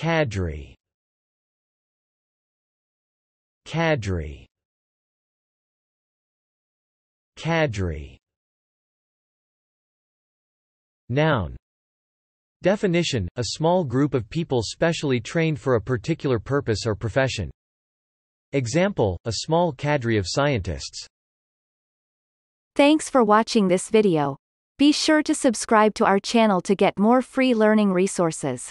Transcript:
Cadre Cadre Cadre Noun Definition, a small group of people specially trained for a particular purpose or profession. Example, a small cadre of scientists. Thanks for watching this video. Be sure to subscribe to our channel to get more free learning resources.